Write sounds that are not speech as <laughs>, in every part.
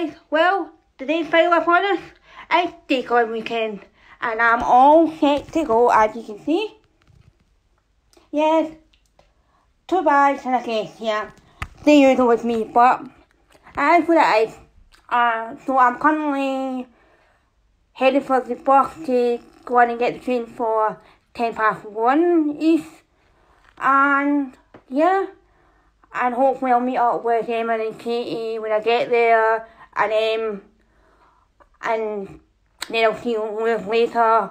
guys, well, today's final upon us is Dee Con weekend and I'm all set to go as you can see. Yes, two bags and a case here. The usual with me, but as for that is, uh, so I'm currently heading for the bus to go on and get the train for 10 past 1 east. And yeah, and hopefully I'll meet up with Emma and Katie when I get there, and um, and then I'll see Liz later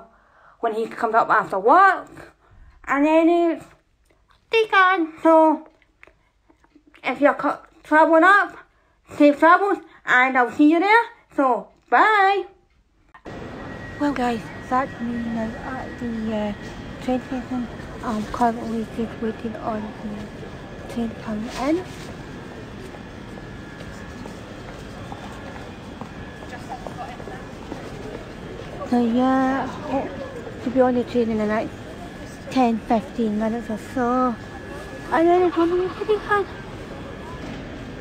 when he comes up after work, and then it's Dee Con. So if you're traveling up, safe travels, and I'll see you there. So bye. Well, guys, that's me now at the uh, train station. I'm currently just waiting on the train coming in. So yeah, to be on the train in the next 10, 15 minutes or so. And then it's on the pretty fun.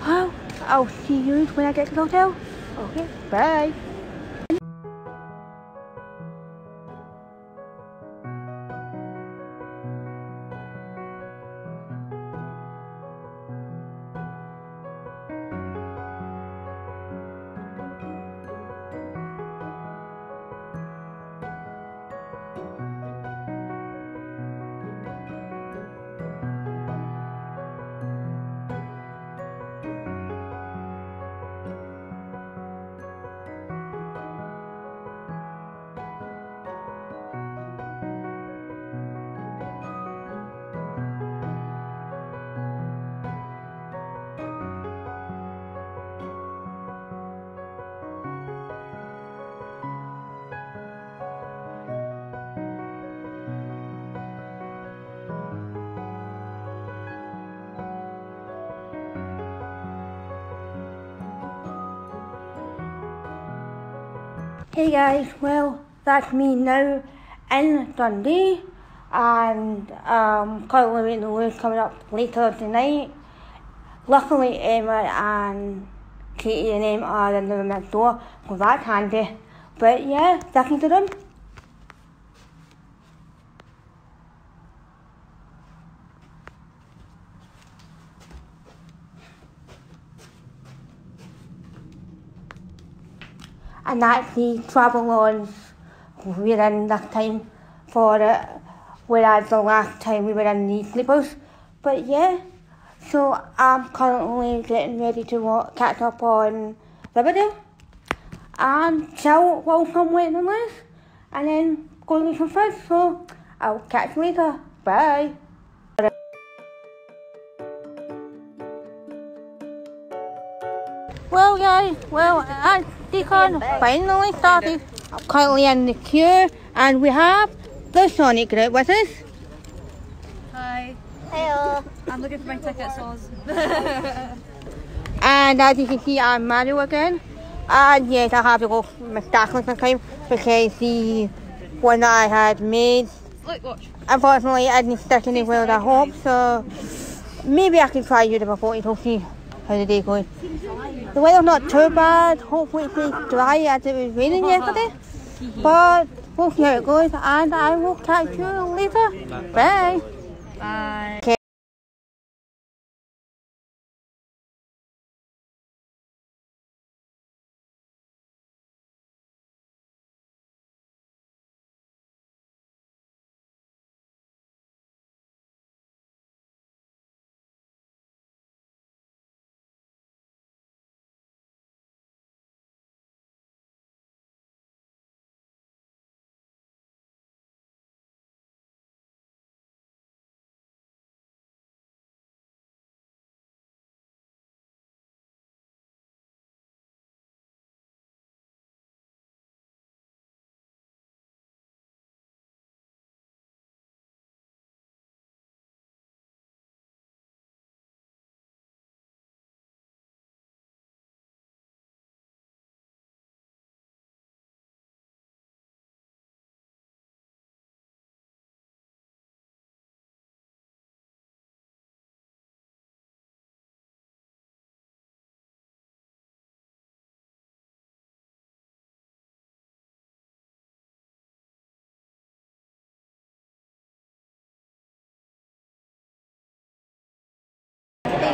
Well, I'll see you when I get to the hotel. Okay, bye. Hey guys, well, that's me now in Dundee, and um, currently waiting the news coming up later tonight. Luckily, Emma and Katie and Emma are in the room next door, so that's handy. But yeah, second to them. And that's the travel on we're in this time for it, whereas the last time we were in the sleepers. But yeah, so I'm currently getting ready to wa- catch up on Riverdale and chill while I'm waiting on Liz and then go and some food. So I'll catch you later. Bye. Well, guys, well, uh, Dee Con finally started. I'm currently in the queue, and we have the Sonic group with us. Hi. Hello. I'm looking for my ticket, So <laughs> And as you can see, I'm Mario again. And yes, I have to go mistakenly this time because the one that I had made, Look, watch. unfortunately, I didn't stick any well I hope. So maybe I can try you the before it. We'll see how the day goes. The weather's not too bad. Hopefully, it's dry as it was raining yesterday. But we'll see how it goes, and I will catch you later. Bye. Bye.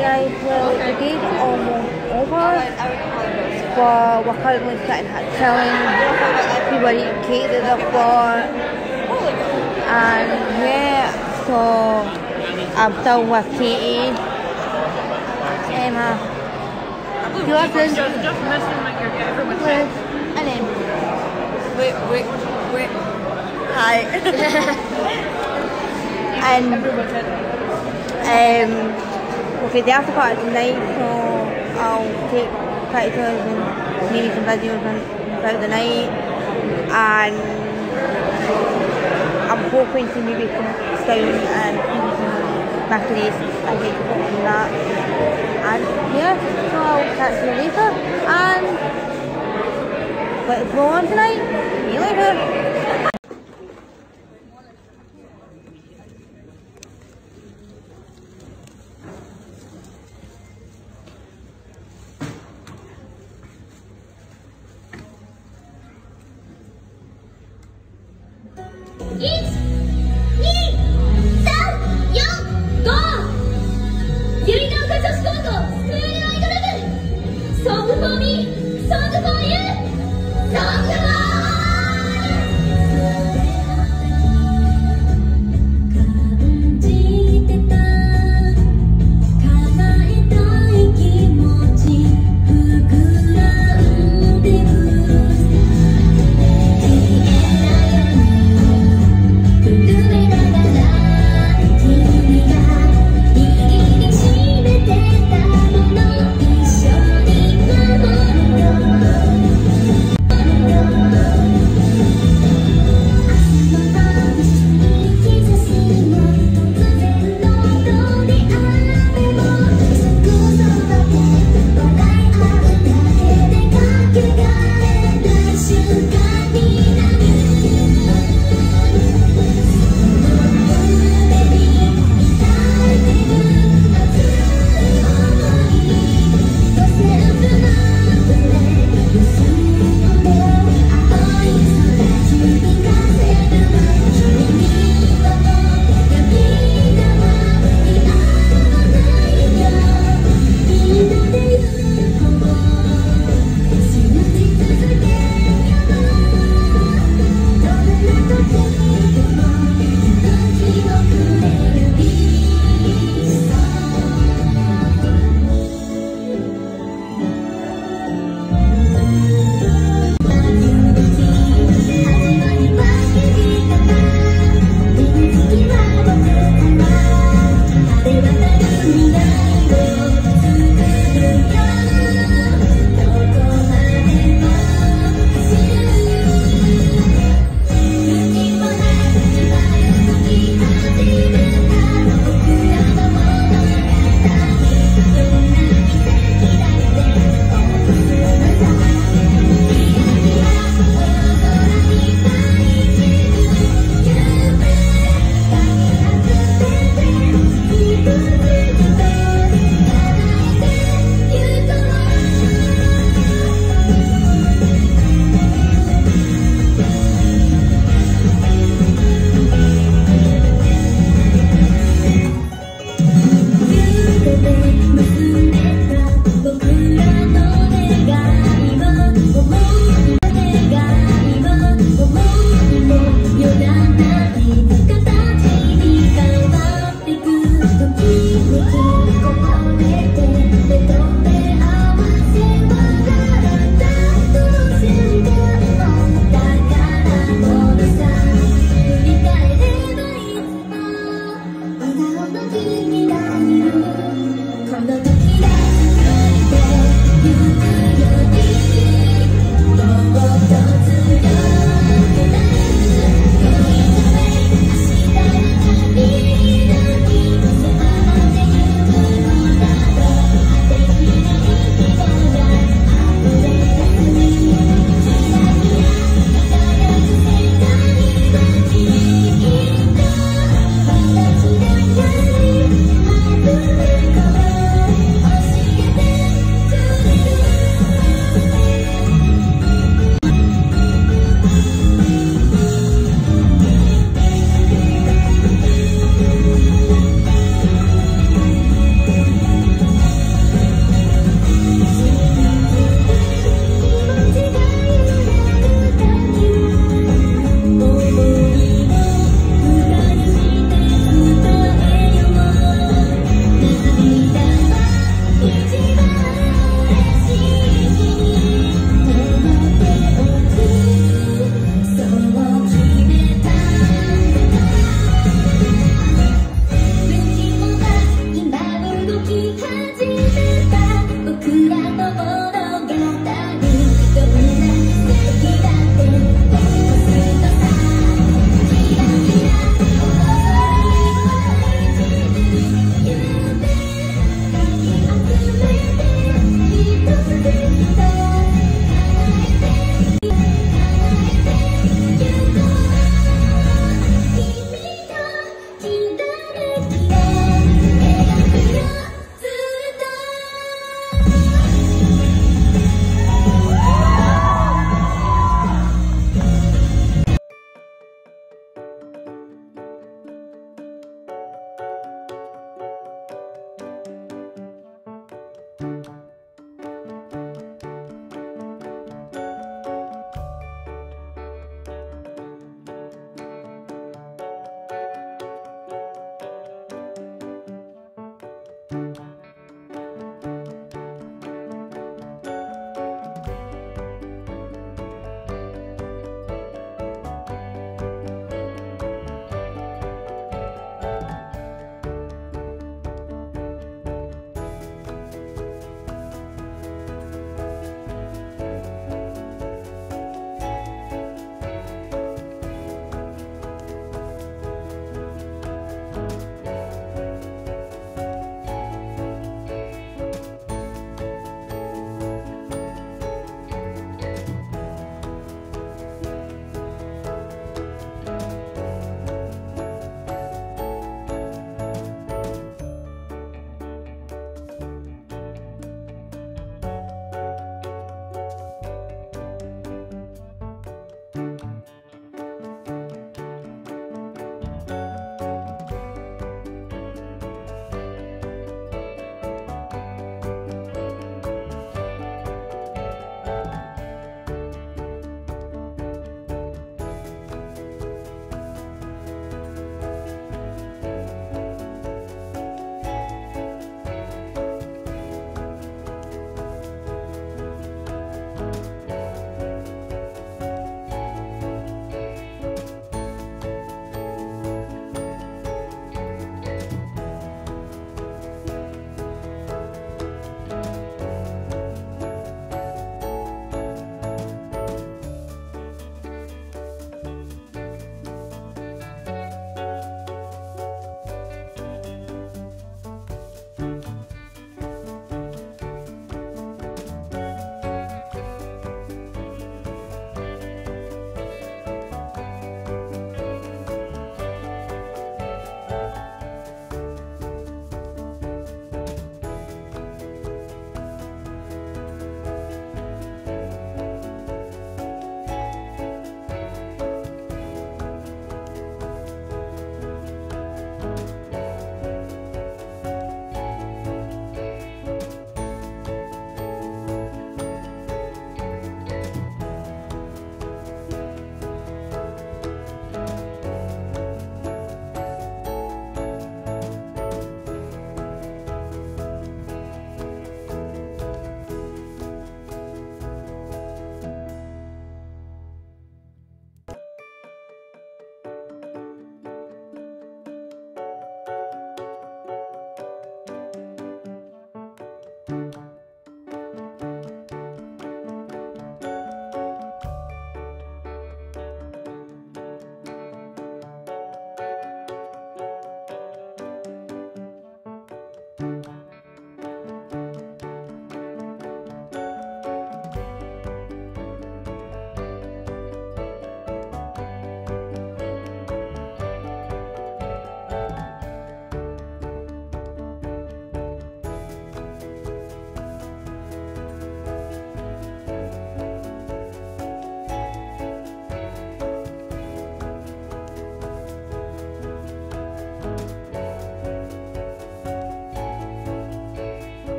Guys, well the day's almost over. But we're currently sitting at telling people eating cake that they've got. And yeah, so I'm still with Katie. Emma. Jordan. Just missing like your everyone's Liz, and then Wait, wait, wait. hi. <laughs> and um, pictures and maybe some videos and throughout the night, and I'm hoping to maybe come down and macaroons and get to put that. And yeah, so I'll catch you later, and let's go on tonight. See you later.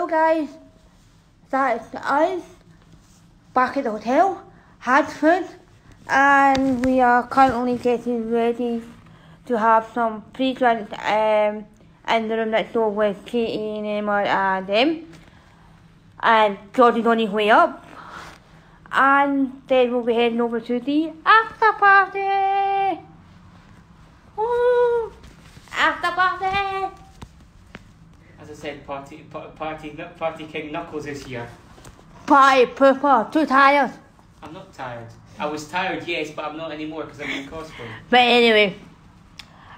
Well, guys, that's us back at the hotel, had food, and we are currently getting ready to have some pre-drinks um, in the room next door with Katie and Emma and them. And Geordie's on his way up. And then we'll be heading over to the after party. Woo! After party! I said, party, party, party King Knuckles this year. Party pooper, too tired. I'm not tired. I was tired, yes, but I'm not anymore because I'm in cosplay. But anyway,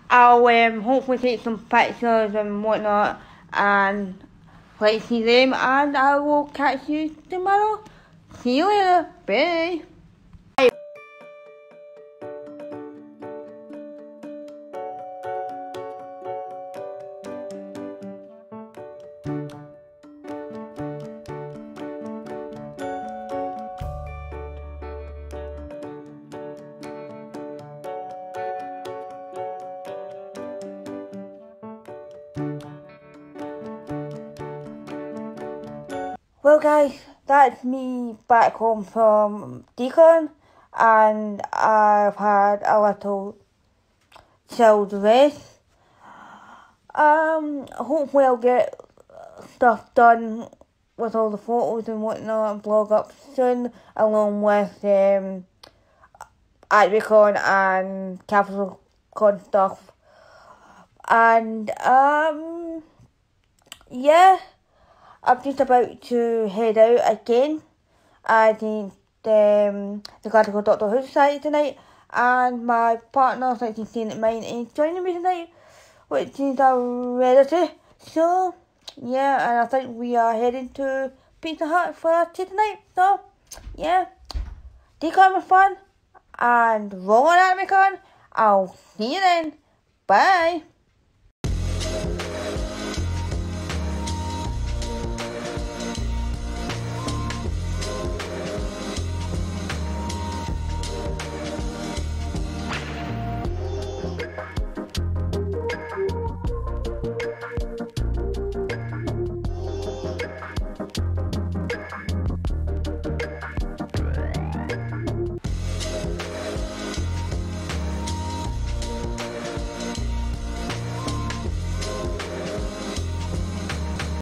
I'll um, hopefully take some pictures and whatnot and let's see them and I will catch you tomorrow. See you later. Bye. Guys, that's me back home from Dee Con, and I've had a little chilled rest. Um, hopefully, I'll get stuff done with all the photos and whatnot and blog up soon, along with um, AdriCon and Capital Con stuff. And, um, yeah. I'm just about to head out again. I think um, the Glasgow Doctor Who Society tonight, and my partner, like you seen at mine, is joining me tonight, which is a rarity. So, yeah, and I think we are heading to Pizza Hut for tea tonight. So, yeah, fun, and roll on Amicon. I'll see you then. Bye.